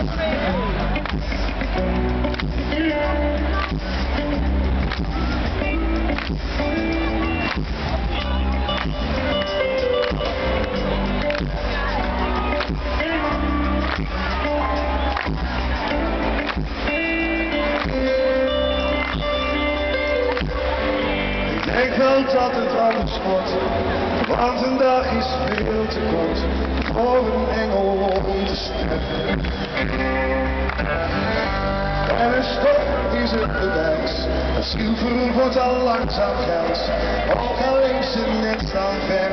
Ik denk dat het anders wordt, want een dag is veel te kort. Voor stop is het bewijs, het zilver wordt al langzaam grijs, ook al is het net staan verder